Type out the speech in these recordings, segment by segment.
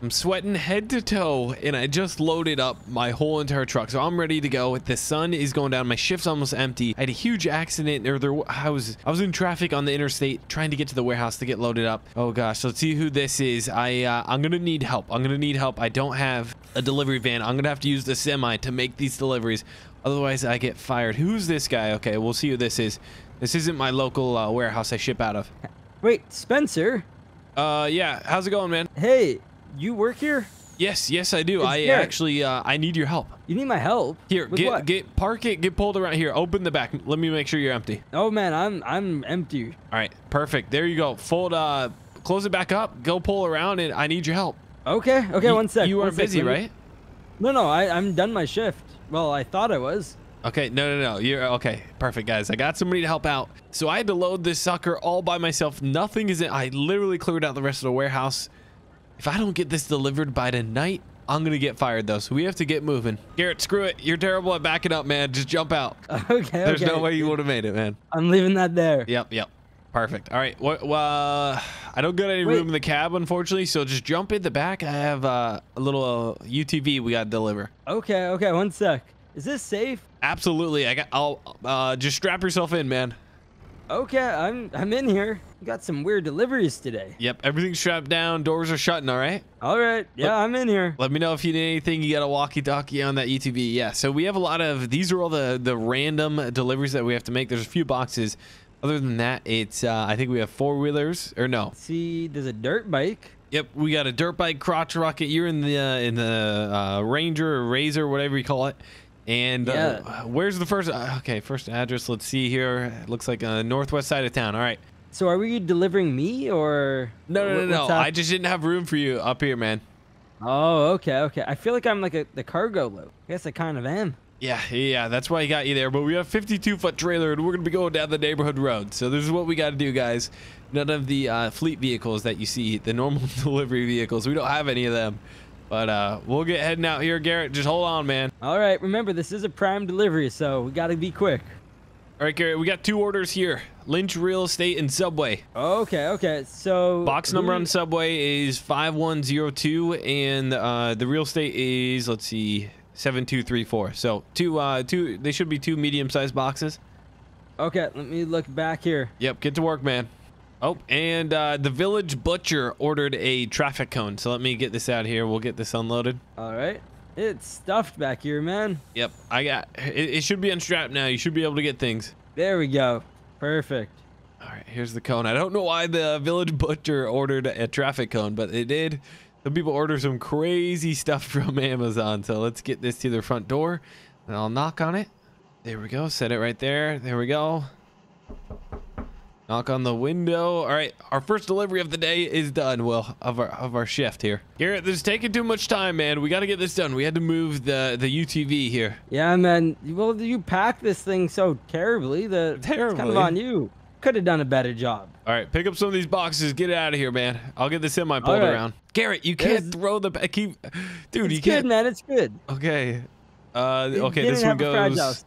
I'm sweating head to toe and I just loaded up my whole entire truck. So I'm ready to go. The sun is going down. My shift's almost empty. I had a huge accident or there I was I was in traffic on the interstate trying to get to the warehouse to get loaded up. Oh gosh, let's see who this is. I uh, I'm going to need help. I'm going to need help. I don't have a delivery van. I'm going to have to use the semi to make these deliveries. Otherwise, I get fired. Who's this guy? Okay, we'll see who this is. This isn't my local uh, warehouse I ship out of. Wait, Spencer? Uh, yeah. How's it going, man? Hey, you work here? Yes, yes, I do. It's I actually, uh, I need your help. You need my help? Here, With get what? get park it, get pulled around here. Open the back. Let me make sure you're empty. Oh man, I'm I'm empty. All right, perfect. There you go. Fold, uh, close it back up. Go pull around, and I need your help. Okay, okay, You- one sec. You are busy, me- right? No, no, I I'm done my shift. Well, I thought I was. Okay, no, no, no. You're okay. Perfect, guys. I got somebody to help out. So I had to load this sucker all by myself. Nothing is in. I literally cleared out the rest of the warehouse. If I don't get this delivered by tonight, I'm gonna get fired though. So we have to get moving. Garrett, screw it. You're terrible at backing up, man. Just jump out. Okay, There's okay. no way you would have made it, man. I'm leaving that there. Yep, yep. Perfect. All right. Well, Uh, I don't got any Wait. room in the cab, unfortunately. So just jump in the back. I have uh, a little uh, UTV we got to deliver. Okay, okay, one sec. Is this safe? Absolutely. I got. I'll uh, just strap yourself in, man. Okay, I'm I'm in here. You got some weird deliveries today. Yep. Everything's strapped down. Doors are shutting. All right. All right, yeah, Look- I'm in here. Let me know if you need anything. You got a walkie-talkie on that UTV. Yeah. So we have a lot of. These are all the the random deliveries that we have to make. There's a few boxes. Other than that, it's. Uh, I think we have four wheelers or no. See, there's a dirt bike. Yep, we got a dirt bike, crotch rocket. You're in the uh, in the uh, Ranger or Razor, whatever you call it. And uh, Yeah. where's the first? Uh, okay, first address. Let's see here. It looks like uh, northwest side of town. All right. So are we delivering me or? No, no, no, no. I just didn't have room for you up here, man. Oh, okay, okay. I feel like I'm like a the cargo load. I guess I kind of am. Yeah, yeah, that's why I got you there. But we have 52 foot trailer, and we're gonna be going down the neighborhood road. So this is what we got to do, guys. None of the uh, fleet vehicles that you see, the normal delivery vehicles, we don't have any of them. But uh, we'll get heading out here, Garrett. Just hold on, man. All right, remember this is a prime delivery, so we gotta be quick. All right, Garrett, we got two orders here: Lynch Real Estate and Subway. Okay, okay. So Box number on Subway is 5102, and uh, the real estate is let's see, 7234. So two, uh, two. They should be two medium-sized boxes. Okay, let me look back here. Yep, get to work, man. Oh, and uh, the Village Butcher ordered a traffic cone. So let me get this out here. We'll get this unloaded. All right, it's stuffed back here, man. Yep, I got. It, it should be unstrapped now. You should be able to get things. There we go. Perfect. All right, here's the cone. I don't know why the Village Butcher ordered a traffic cone, but they did. Some people order some crazy stuff from Amazon. So let's get this to their front door, and I'll knock on it. There we go. Set it right there. There we go. Knock on the window. All right, our first delivery of the day is done. Well, of our of our shift here. Garrett, this is taking too much time, man. We got to get this done. We had to move the the UTV here. Yeah, man. Well, you packed this thing so terribly that it's kind of on you. Could have done a better job. All right, pick up some of these boxes. Get it out of here, man. I'll get the semi pulled right. around. Garrett, you can't There's- throw the keep, dude. it's you can't. man. It's good. Okay. Uh, okay. This one goes.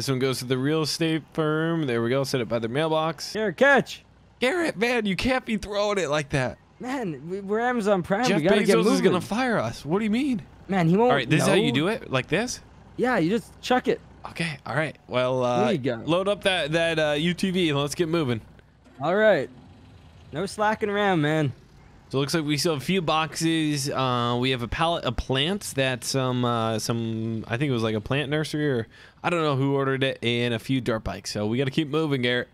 This one goes to the real estate firm. There we go. Set it by their mailbox. Here, catch. Garrett, man, you can't be throwing it like that. Man, we- we're Amazon Prime. Jeff we gotta get Bezos moving. is gonna fire us. What do you mean? Man, he won't. All right, this is how you do it, like this. Yeah, you just chuck it. Okay. All right. Well, uh, There you go. load up that that uh, UTV and let's get moving. All right. No slacking around, man. So it looks like we still have a few boxes. Uh, we have a pallet of plants that some uh, some I think it was like a plant nursery or I don't know who ordered it, and a few dirt bikes. So we got to keep moving, Garrett,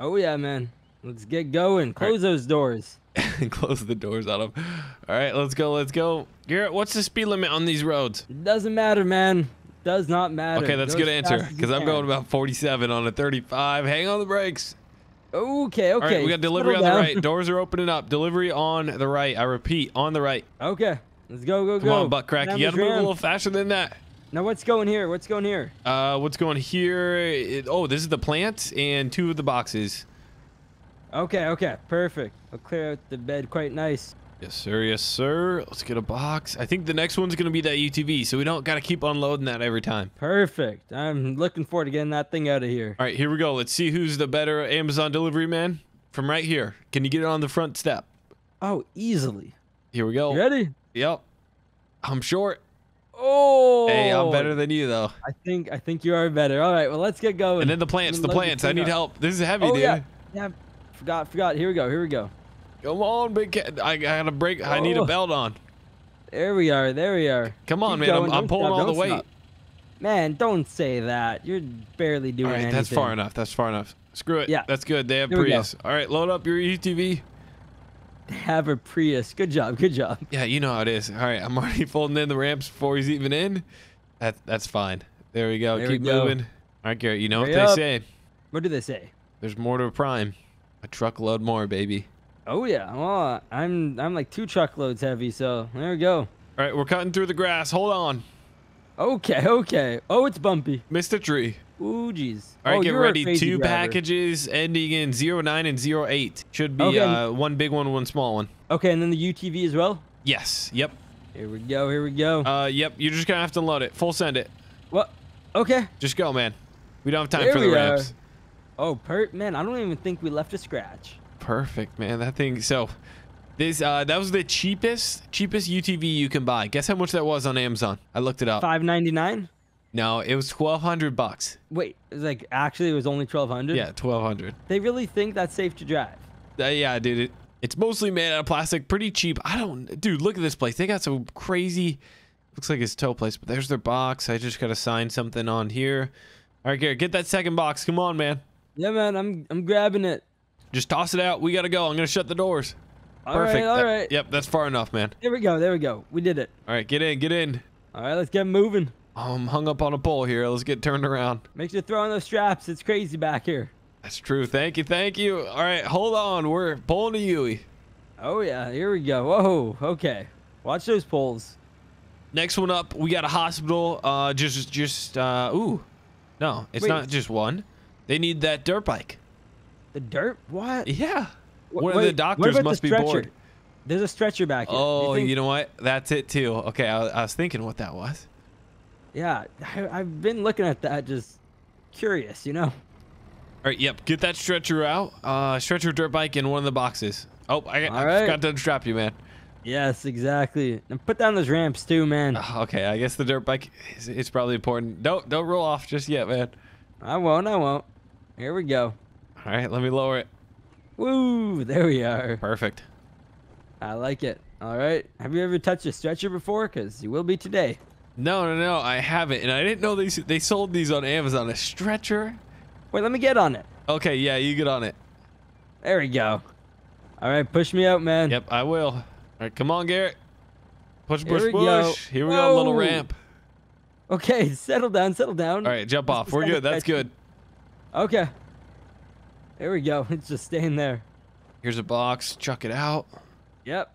Oh yeah, man. Let's get going. Close those doors. close the doors on them. All right, let's go. Let's go, Garrett. What's the speed limit on these roads? It doesn't matter, man. Does not matter. Okay, that's a good answer fast as you because I'm going about 47 on a 35. Hang on the brakes. Okay, okay. All right, we got delivery on settle the right. Doors are opening up. Delivery on the right. I repeat, on the right. Okay, let's go, go, Come go. Come on, butt crack. You got to move a little faster than that. Now what's going here? What's going here? Uh, what's going here? It- oh, this is the plants and two of the boxes. Okay, okay, perfect. I'll clear out the bed quite nice. Yes, sir. Yes, sir. Let's get a box. I think the next one's gonna be that UTV, so we don't gotta keep unloading that every time. Perfect. I'm looking forward to getting that thing out of here. All right, here we go. Let's see who's the better Amazon delivery man from right here. Can you get it on the front step? Oh, easily. Here we go. You ready? Yep. I'm short. Oh. Hey, I'm better than you though. I think I think you are better. All right, well let's get going. And then the plants, the plants. I need up. help. This is heavy, Oh dude. yeah, yeah. Forgot, forgot. Here we go. Here we go. Come on, big cat. I gotta break. I need a Oh. belt on. There we are. There we are. Come on, Keep man. going, I'm, I'm pulling stop, all the weight. stop. Man, don't say that. You're barely doing All right, anything. that's far enough. That's far enough. Screw it. Yeah. That's good. They have Here. Prius. All right, load up your UTV. Have a Prius. Good job. Good job. Yeah, you know how it is. All right, I'm already folding in the ramps before he's even in. That that's fine. There we go. There we Keep go. moving. All right, Garrett. You know Hurry what up. they say. What do they say? There's more to a prime. A truckload more, baby. Oh yeah. Well, I'm I'm like two truckloads heavy. So there we go. All right, we're cutting through the grass. Hold on. Okay. Okay. Oh, it's bumpy. Missed a tree. Ooh, jeez. All right, oh, get ready. Two driver. packages ending in 09 and 08. Should be Okay. uh, one big one, one small one. Okay, and then the UTV as well. Yes. Yep. Here we go. Here we go. Uh, yep. You're just gonna have to load it. Full send it. what? Okay. Just go, man. We don't have time There for the we are. Oh, per man, I don't even think we left a scratch. Perfect, man. That thing. So, this uh, that was the cheapest cheapest UTV you can buy. Guess how much that was on Amazon? I looked it up. Five ninety nine. No, it was twelve hundred bucks. Wait, like actually it was only twelve hundred. Yeah, twelve hundred. They really think that's safe to drive. Uh, yeah, dude. It, it's mostly made out of plastic. Pretty cheap. I don't, dude. Look at this place. They got some crazy. Looks like it's tow place, but there's their box. I just gotta sign something on here. All right, Garrett, get that second box. Come on, man. Yeah, man, I'm I'm grabbing it. Just toss it out. We gotta go. I'm gonna shut the doors. All right, Perfect. all That- right. Yep, that's far enough, man. There we go. There we go. We did it. All right, get in, get in. All right, let's get moving. I'm hung up on a pole here. Let's get turned around. Make sure to throw on those straps. It's crazy back here. That's true. Thank you, thank you. All right, hold on. We're pulling a Yui. Oh yeah, here we go. Whoa, okay. Watch those poles. Next one up, we got a hospital. Uh, just, just, uh, ooh, no, it's Wait. not just one. They need that dirt bike. The dirt? What? Yeah. One of the doctors about the must be bored. There's a stretcher back here. Oh, think- you know what? That's it too. Okay, I, I was thinking what that was. Yeah, I, I've been looking at that, just curious, you know. All right, yep. Get that stretcher out. Uh, stretcher dirt bike in one of the boxes. Oh, I, I All right. forgot to unstrap you, man. Yes, exactly. And put down those ramps too, man. Uh, Okay, I guess the dirt bike is, is probably important. Don't don't roll off just yet, man. I won't. I won't. Here we go. All right, let me lower it. Woo! There we are. Perfect. I like it. All right. Have you ever touched a stretcher before? Cause you will be today. No, no, no, I haven't, and I didn't know these. They sold these on Amazon. A stretcher. Wait, let me get on it. Okay, yeah, you get on it. There we go. All right, push me out, man. Yep, I will. All right, come on, Garrett. Push, Here push, we push. go. Here we go, little ramp. Okay, settle down, settle down. All right, jump off. We're good. That's good. Okay. There we go. It's just staying there. Here's a box. Chuck it out. Yep.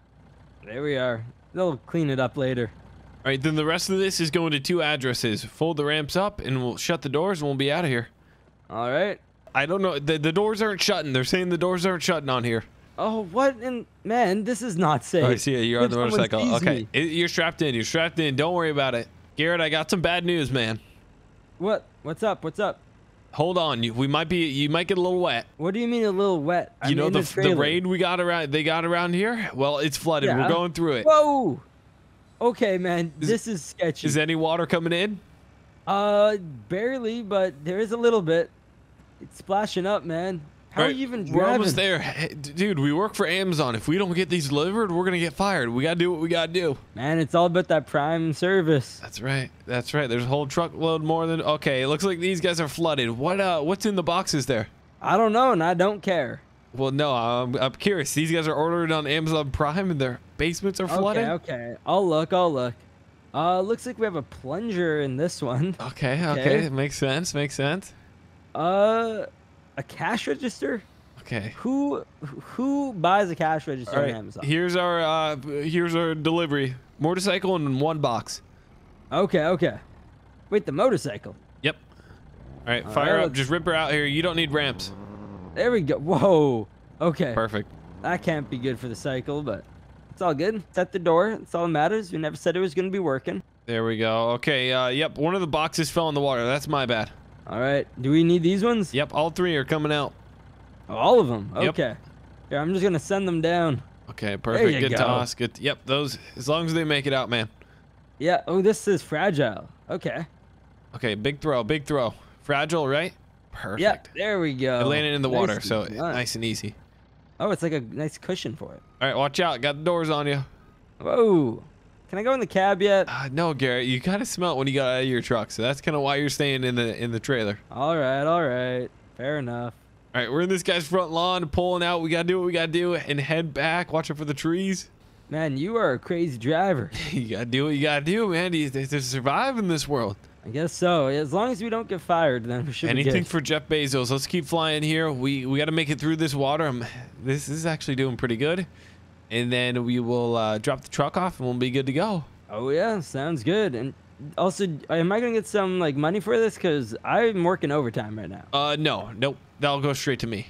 There we are. They'll clean it up later. All right, then the rest of this is going to two addresses. Fold the ramps up, and we'll shut the doors, and we'll be out of here. All right. I don't know. The, the doors aren't shutting. They're saying the doors aren't shutting on here. Oh, what? in man, this is not safe. Oh, I see it. You're on the motorcycle. Okay, It- you're strapped in. You're strapped in. Don't worry about it. Garrett, I got some bad news, man. What? What's up? What's up? Hold on. You, we might be. You might get a little wet. What do you mean a little wet? you I'm know in the a the rain we got around. They got around here. Well, it's flooded. Yeah. We're going through it. Whoa. Okay, man. Is- this is sketchy. Is any water coming in? uh, barely, but there is a little bit. It's splashing up, man. How All are you even We're almost there, Hey, dude. We work for Amazon. If we don't get these delivered, we're gonna get fired. We gotta do what we gotta do. Man, it's all about that prime service. That's right. That's right. There's a whole truckload more than. Okay, it looks like these guys are flooded. What? Uh, what's in the boxes there? I don't know, and I don't care. Well, no, I'm, I'm curious. These guys are ordering on Amazon Prime, and their basements are flooded. Okay, okay. I'll look. I'll look. Uh, looks like we have a plunger in this one. Okay, okay, Okay. makes sense. Makes sense. Uh, a cash register. Okay. Who who buys a cash register All on. Amazon? Here's our uh, here's our delivery. Motorcycle in one box. Okay, okay. Wait, the motorcycle. Yep. All right, All fire right, up. let's- Just rip her out here. You don't need ramps. There we go. Whoa. Okay. Perfect. That can't be good for the cycle, but it's all good. It's at the door. It's all that matters. We never said it was gonna be working. There we go. Okay. Uh, yep. One of the boxes fell in the water. That's my bad. All right. Do we need these ones? Yep. All three are coming out. Oh, all of them. Yep. Okay. Here, I'm just gonna send them down. Okay, perfect. Good go. toss. Good. Yep, those. As long as they make it out, man. Yeah. Oh, this is fragile. Okay. Okay, big throw, big throw. Fragile, right? Perfect. Yeah. There we go. It landed in the water, Nicely so done. nice and easy. Oh, it's like a nice cushion for it. All right, watch out. Got the doors on you. Whoa. Can I go in the cab yet? Uh, no, Garrett, you kind of smell it when you got out of your truck, so that's kind of why you're staying in the in the trailer. All right. All right. Fair enough. All right, we're in this guy's front lawn, pulling out. We gotta do what we gotta do, and head back. Watch out for the trees. Man, you are a crazy driver. you gotta do what you gotta do, man, to, to survive in this world. I guess so. As long as we don't get fired, then we should Anything be good. for Jeff Bezos. Let's keep flying here. We we gotta make it through this water. Um this is actually doing pretty good, and then we will uh, drop the truck off, and we'll be good to go. Oh yeah, sounds good. And also, am I gonna get some like money for this? Cause I'm working overtime right now. Uh, no, nope. That'll go straight to me.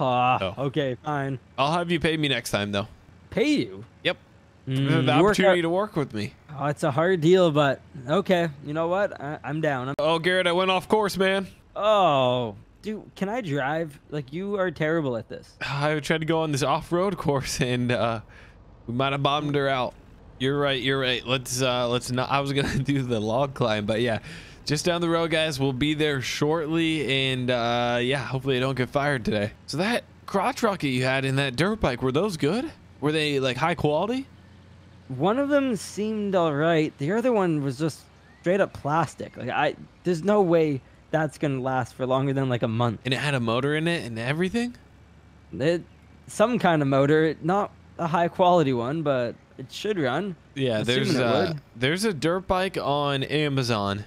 Oh. okay, fine. I'll have you pay me next time, though. Pay you. Yep. Mm, the you work opportunity to work with me. Oh, it's a hard deal, but okay. You know what? I, I'm down. I'm- Oh, Garrett, I went off course, man. oh, dude, can I drive? Like you are terrible at this. I tried to go on this off-road course, and uh, we might have bombed her out. You're right. You're right. Let's uh, let's not. I was gonna do the log climb, but yeah, just down the road, guys. We'll be there shortly, and uh, yeah, hopefully I don't get fired today. So that crotch rocket you had in that dirt bike, were those good? Were they like high quality? One of them seemed all right. The other one was just straight up plastic. Like I, there's no way that's gonna last for longer than like a month. And it had a motor in it and everything. It, some kind of motor, not a high quality one, but it should run. Yeah, there's would. there's a dirt bike on Amazon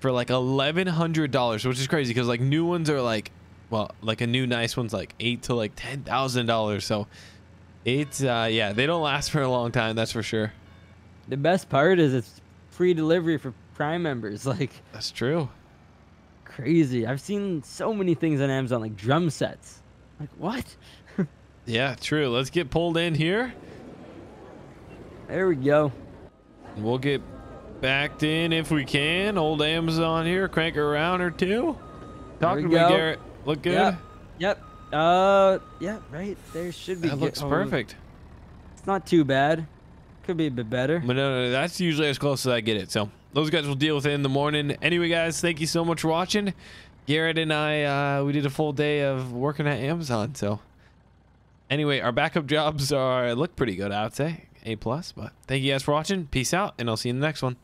for like eleven hundred dollars, which is crazy because like new ones are like, well, like a new nice one's like eight to like ten thousand dollars. So it's uh yeah, they don't last for a long time, that's for sure. The best part is it's free delivery for Prime members. Like That's true. Crazy. I've seen so many things on Amazon, like drum sets. Like what? Yeah, true. Let's get pulled in here. There we go. We'll get backed in if we can. Old Amazon here, crank around or two. Talk we to me. Garrett. Look good. Yep. Yep. Uh, yeah, right. There should be. That looks perfect. It's not too bad. Could be a bit better. But no, no, no, that's usually as close as I get it. So those guys will deal with it in the morning. Anyway, guys, thank you so much for watching. Garrett and I, uh, we did a full day of working at Amazon. So anyway, our backup jobs are look pretty good, I would say. A plus. But thank you guys for watching. Peace out, and I'll see you in the next one.